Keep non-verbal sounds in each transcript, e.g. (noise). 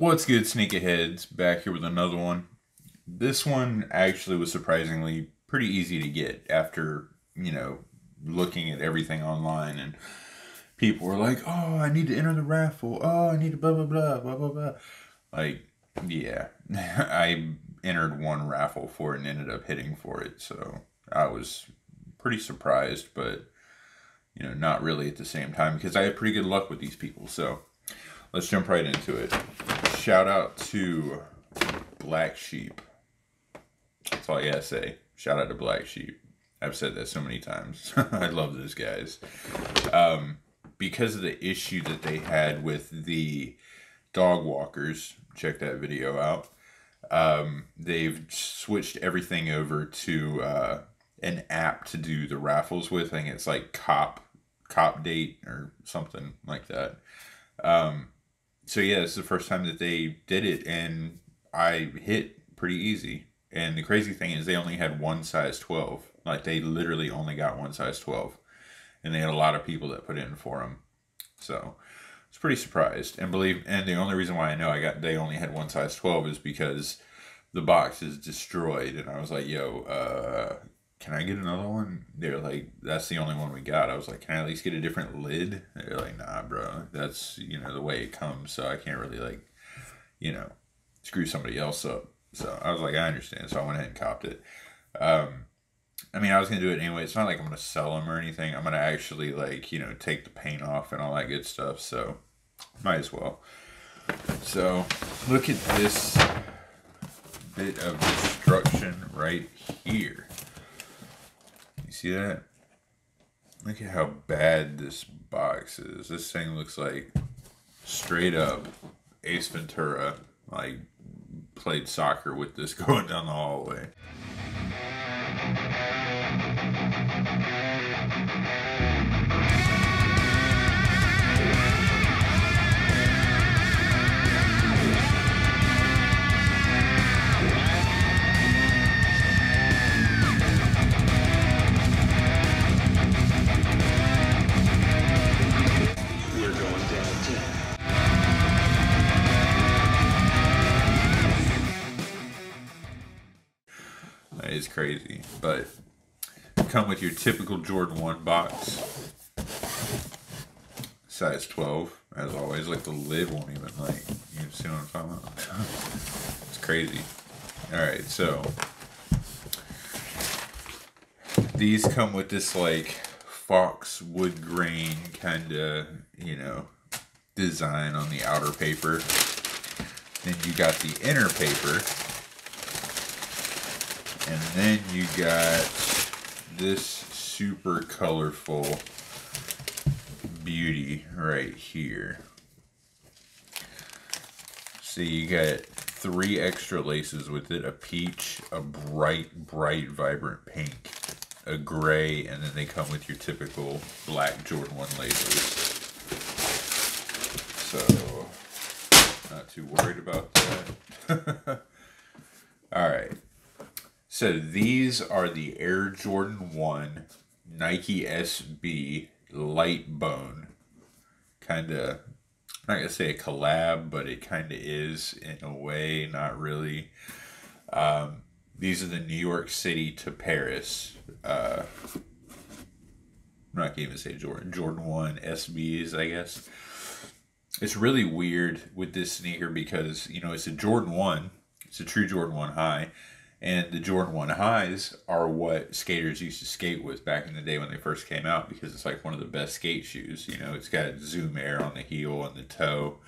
What's good, sneakerheads? Back here with another one. This one actually was surprisingly pretty easy to get after, you know, looking at everything online and people were like, oh, I need to enter the raffle. Oh, I need to blah, blah, blah, blah, blah, blah. Like, yeah, (laughs) I entered one raffle for it and ended up hitting for it. So I was pretty surprised, but, you know, not really at the same time because I had pretty good luck with these people. So let's jump right into it shout out to Black Sheep. That's all I gotta say. Shout out to Black Sheep. I've said that so many times. (laughs) I love those guys. Um, because of the issue that they had with the dog walkers, check that video out. Um, they've switched everything over to uh, an app to do the raffles with. I think it's like Cop Cop Date or something like that. Um, so yeah, it's the first time that they did it, and I hit pretty easy. And the crazy thing is, they only had one size twelve. Like they literally only got one size twelve, and they had a lot of people that put in for them. So I was pretty surprised, and believe. And the only reason why I know I got they only had one size twelve is because the box is destroyed, and I was like, "Yo, uh, can I get another one? They're like, that's the only one we got. I was like, can I at least get a different lid? They're like, nah, bro, that's, you know, the way it comes. So I can't really like, you know, screw somebody else up. So I was like, I understand. So I went ahead and copped it. Um, I mean, I was going to do it anyway. It's not like I'm going to sell them or anything. I'm going to actually like, you know, take the paint off and all that good stuff. So might as well. So look at this bit of destruction right here. See that? Look at how bad this box is. This thing looks like straight up Ace Ventura, like played soccer with this (laughs) going down the hallway. But come with your typical Jordan 1 box. Size 12, as always. Like the lid won't even like, you see what I'm talking about? (laughs) it's crazy. Alright, so these come with this like fox wood grain kind of, you know, design on the outer paper. Then you got the inner paper and then you got this super colorful beauty right here. So you got three extra laces with it, a peach, a bright, bright, vibrant pink, a gray, and then they come with your typical black Jordan 1 lasers. So, not too worried about that. (laughs) Alright. So these are the Air Jordan 1 Nike SB Light Bone. Kind of, not going to say a collab, but it kind of is in a way, not really. Um, these are the New York City to Paris. Uh, I'm not going to say Jordan. Jordan 1 SBs, I guess. It's really weird with this sneaker because, you know, it's a Jordan 1. It's a true Jordan 1 high and the Jordan 1 highs are what skaters used to skate with back in the day when they first came out because it's like one of the best skate shoes. You know, it's got zoom air on the heel and the toe.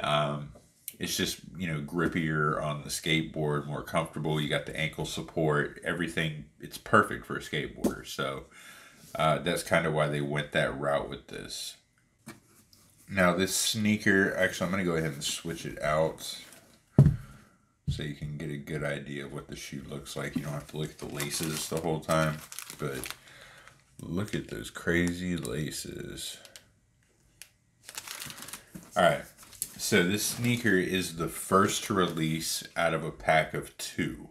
Um, it's just, you know, grippier on the skateboard, more comfortable. You got the ankle support, everything. It's perfect for a skateboarder. So uh, that's kind of why they went that route with this. Now, this sneaker, actually, I'm going to go ahead and switch it out so you can get a good idea of what the shoe looks like. You don't have to look at the laces the whole time, but look at those crazy laces. All right, so this sneaker is the first to release out of a pack of two.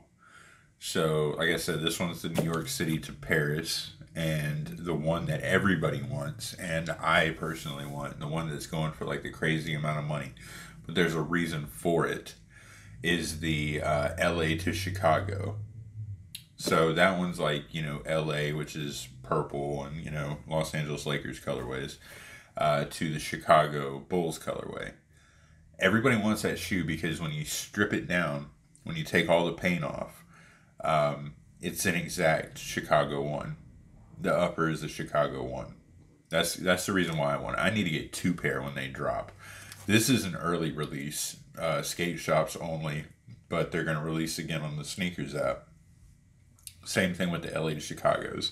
So, like I said, this one's the New York City to Paris, and the one that everybody wants, and I personally want, the one that's going for like the crazy amount of money but there's a reason for it. Is the uh, LA to Chicago. So that one's like you know LA, which is purple, and you know Los Angeles Lakers colorways, uh, to the Chicago Bulls colorway. Everybody wants that shoe because when you strip it down, when you take all the paint off, um, it's an exact Chicago one. The upper is the Chicago one. That's that's the reason why I want it. I need to get two pair when they drop. This is an early release, uh, skate shops only, but they're gonna release again on the sneakers app. Same thing with the LA Chicago's.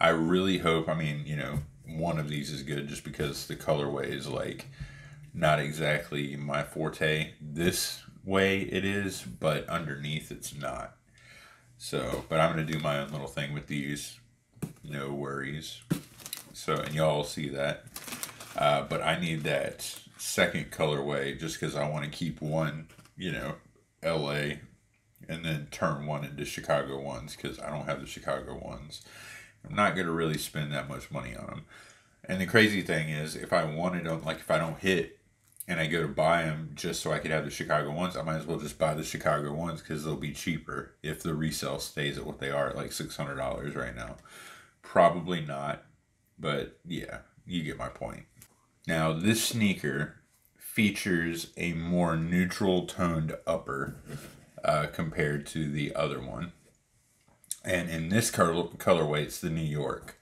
I really hope. I mean, you know, one of these is good just because the colorway is like not exactly my forte. This way it is, but underneath it's not. So, but I'm gonna do my own little thing with these. No worries. So, and y'all see that. Uh, but I need that second colorway just because I want to keep one, you know, LA, and then turn one into Chicago ones because I don't have the Chicago ones. I'm not gonna really spend that much money on them. And the crazy thing is, if I wanted them, like if I don't hit and I go to buy them just so I could have the Chicago ones, I might as well just buy the Chicago ones because they'll be cheaper if the resale stays at what they are like six hundred dollars right now. Probably not, but yeah, you get my point. Now this sneaker features a more neutral toned upper uh, compared to the other one, and in this color colorway, it's the New York.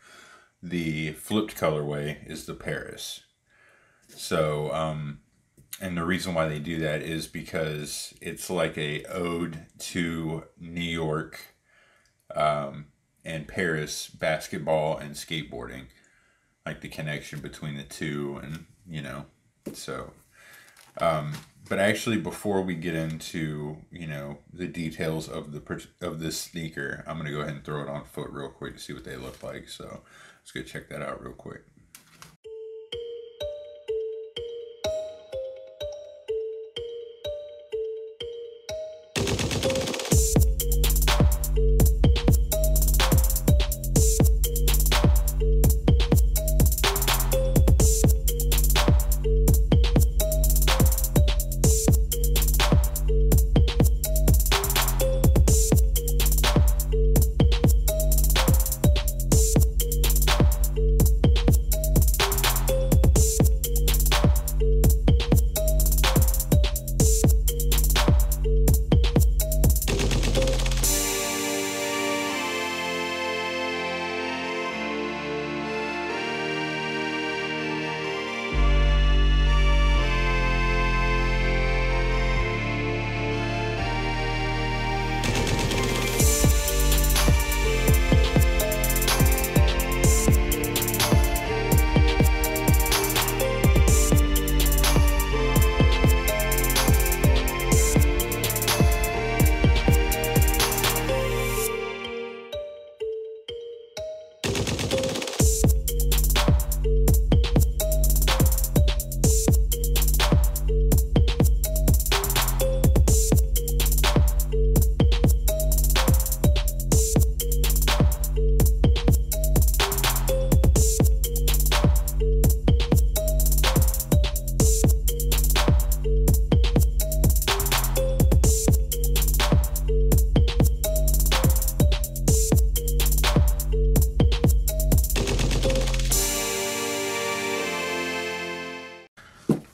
The flipped colorway is the Paris. So um, and the reason why they do that is because it's like a ode to New York um, and Paris basketball and skateboarding, like the connection between the two, and you know, so. Um, but actually, before we get into you know the details of the of this sneaker, I'm gonna go ahead and throw it on foot real quick to see what they look like. So let's go check that out real quick.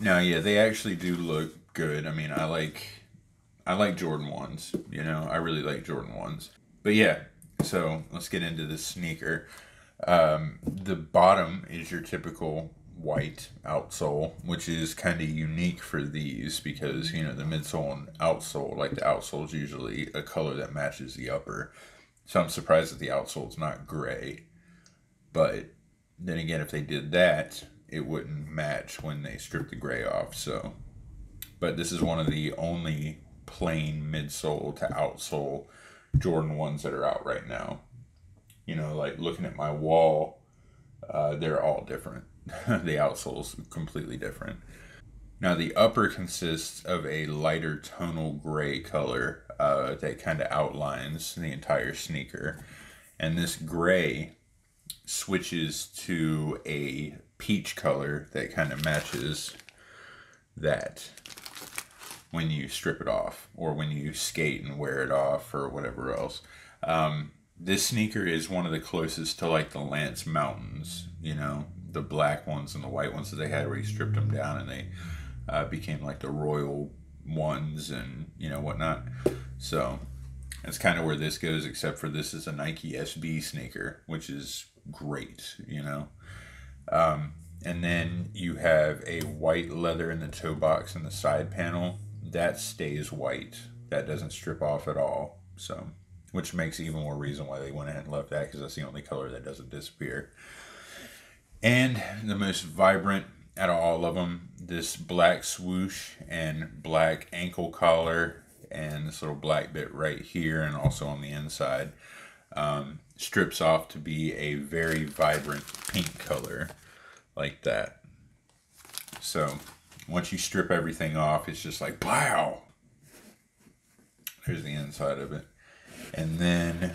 No, yeah, they actually do look good. I mean, I like I like Jordan ones. You know, I really like Jordan ones. But yeah, so let's get into this sneaker. Um, the bottom is your typical white outsole, which is kind of unique for these because you know the midsole and outsole, like the outsole is usually a color that matches the upper. So I'm surprised that the outsole is not gray. But then again, if they did that, it wouldn't match when they strip the gray off. So, but this is one of the only plain midsole to outsole Jordan ones that are out right now. You know, like looking at my wall, uh, they're all different. (laughs) the outsole's completely different. Now the upper consists of a lighter tonal gray color uh, that kind of outlines the entire sneaker, and this gray switches to a peach color that kind of matches that. when you strip it off or when you skate and wear it off or whatever else. Um, this sneaker is one of the closest to like the Lance Mountains, you know, the black ones and the white ones that they had where you stripped them down and they uh, became like the royal ones and you know whatnot. So that's kind of where this goes, except for this is a Nike SB sneaker, which is great, you know. Um, and then you have a white leather in the toe box and the side panel that stays white. That doesn't strip off at all. So, which makes even more reason why they went ahead and left that because that's the only color that doesn't disappear. And the most vibrant out of all of them, this black swoosh and black ankle collar and this little black bit right here and also on the inside um, strips off to be a very vibrant pink color like that. So once you strip everything off, it's just like, wow. There's the inside of it. And then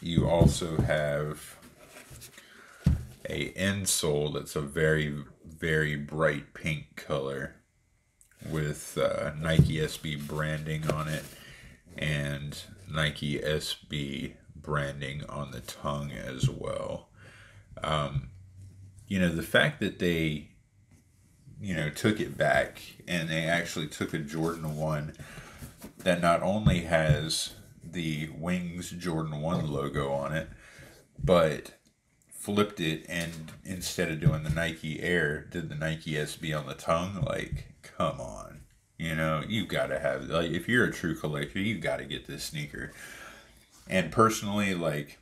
you also have a insole that's a very, very bright pink color with uh, Nike SB branding on it and Nike SB branding on the tongue as well. Um, you know, the fact that they, you know, took it back and they actually took a Jordan 1 that not only has the Wings Jordan 1 logo on it, but flipped it and instead of doing the Nike Air, did the Nike SB on the tongue. Like, come on. You know, you've got to have, like, if you're a true collector, you've got to get this sneaker. And personally, like,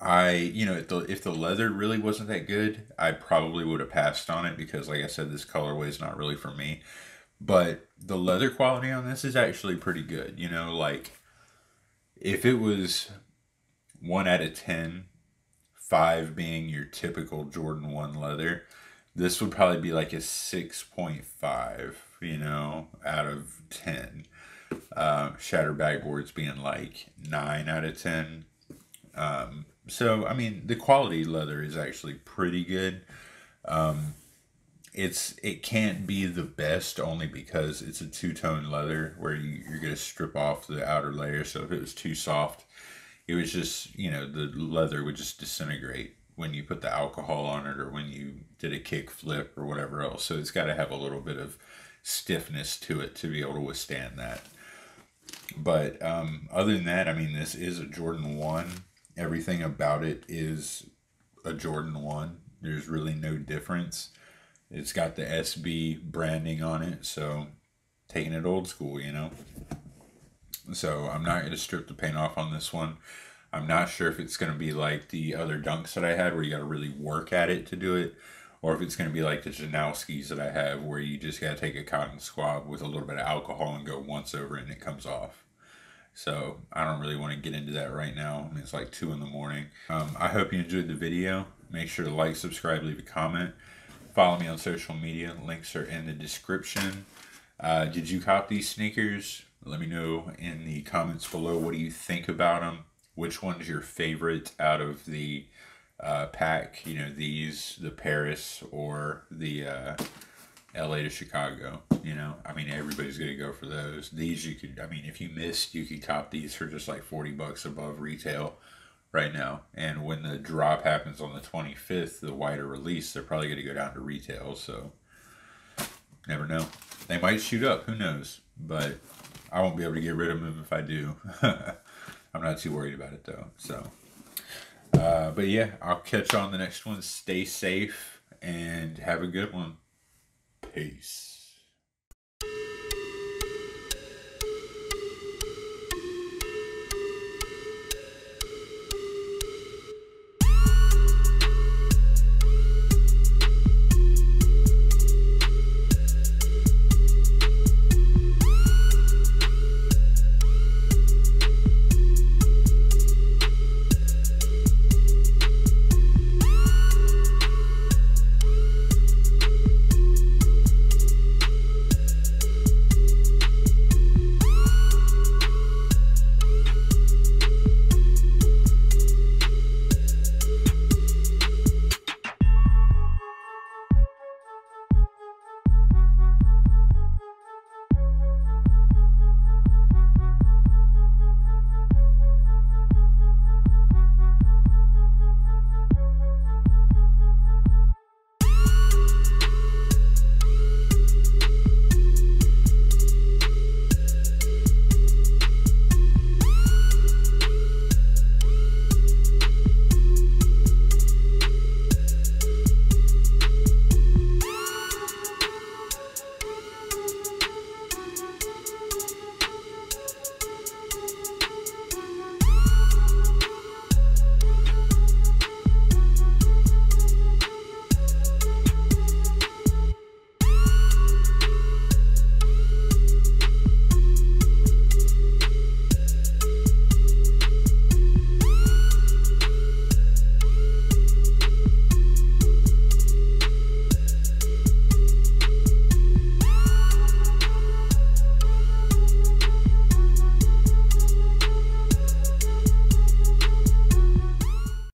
I, you know, if the, if the leather really wasn't that good, I probably would have passed on it because, like I said, this colorway is not really for me. But the leather quality on this is actually pretty good. You know, like if it was one out of 10, five being your typical Jordan 1 leather, this would probably be like a 6.5, you know, out of 10. Uh, shatter backboards being like 9 out of 10. Um, so I mean, the quality leather is actually pretty good. Um, it's it can't be the best only because it's a two tone leather where you, you're gonna strip off the outer layer. So if it was too soft, it was just you know the leather would just disintegrate when you put the alcohol on it or when you did a kick flip or whatever else. So it's got to have a little bit of stiffness to it to be able to withstand that. But um, other than that, I mean, this is a Jordan 1 everything about it is a Jordan 1. There's really no difference. It's got the SB branding on it, so taking it old school, you know. So I'm not going to strip the paint off on this one. I'm not sure if it's going to be like the other dunks that I had where you got to really work at it to do it, or if it's going to be like the Janoskis that I have where you just got to take a cotton swab with a little bit of alcohol and go once over and it comes off. So I don't really want to get into that right now. I mean, it's like 2 in the morning. Um, I hope you enjoyed the video. Make sure to like, subscribe, leave a comment. Follow me on social media. Links are in the description. Uh, did you cop these sneakers? Let me know in the comments below. What do you think about them? Which one's your favorite out of the uh, pack? You know, these, the Paris, or the... Uh, LA to Chicago. You know, I mean, everybody's gonna go for those. These you could, I mean, if you missed, you could cop these for just like forty bucks above retail right now. And when the drop happens on the twenty fifth, the wider release, they're probably gonna go down to retail. So, never know. They might shoot up. Who knows? But I won't be able to get rid of them if I do. (laughs) I'm not too worried about it though. So, uh, but yeah, I'll catch you on the next one. Stay safe and have a good one. Peace.